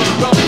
I'm